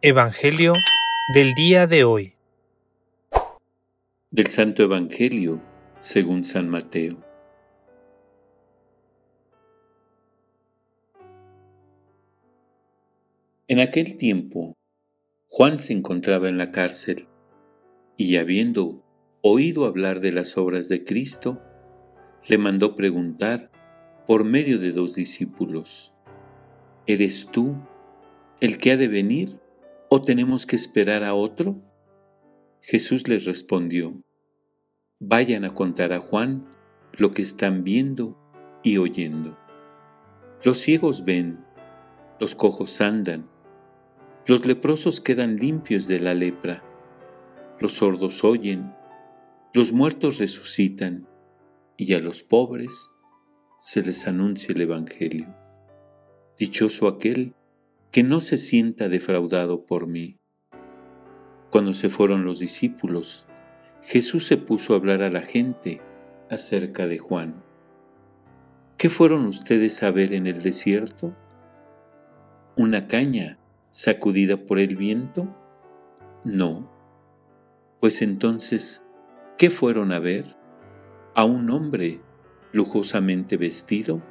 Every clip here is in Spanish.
Evangelio del día de hoy. Del Santo Evangelio según San Mateo. En aquel tiempo, Juan se encontraba en la cárcel y habiendo oído hablar de las obras de Cristo, le mandó preguntar por medio de dos discípulos, ¿Eres tú el que ha de venir o tenemos que esperar a otro? Jesús les respondió, Vayan a contar a Juan lo que están viendo y oyendo. Los ciegos ven, los cojos andan, los leprosos quedan limpios de la lepra, los sordos oyen, los muertos resucitan, y a los pobres se les anuncia el Evangelio. Dichoso aquel que no se sienta defraudado por mí. Cuando se fueron los discípulos, Jesús se puso a hablar a la gente acerca de Juan. ¿Qué fueron ustedes a ver en el desierto? ¿Una caña sacudida por el viento? No. Pues entonces, ¿qué fueron a ver? ¿A un hombre lujosamente vestido?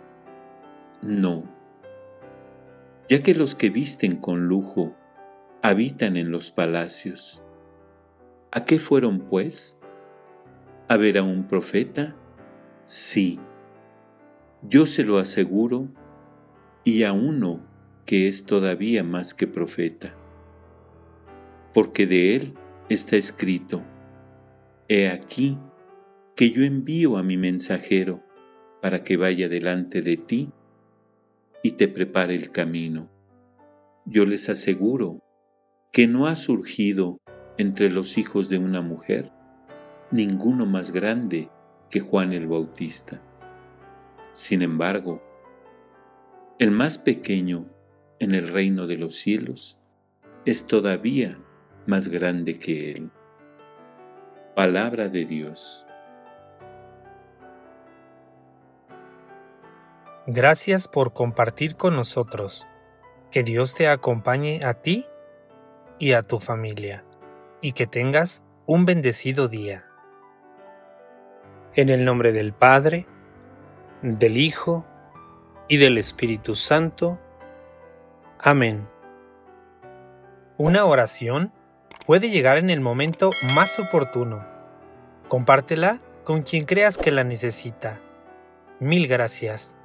No. Ya que los que visten con lujo habitan en los palacios. ¿A qué fueron, pues? ¿A ver a un profeta? Sí. Yo se lo aseguro, y a uno que es todavía más que profeta. Porque de él está escrito, He aquí que yo envío a mi mensajero para que vaya delante de ti y te prepare el camino. Yo les aseguro que no ha surgido entre los hijos de una mujer ninguno más grande que Juan el Bautista. Sin embargo, el más pequeño en el reino de los cielos es todavía más grande que él. Palabra de Dios. Gracias por compartir con nosotros. Que Dios te acompañe a ti y a tu familia, y que tengas un bendecido día. En el nombre del Padre, del Hijo y del Espíritu Santo. Amén. Una oración puede llegar en el momento más oportuno. Compártela con quien creas que la necesita. Mil gracias.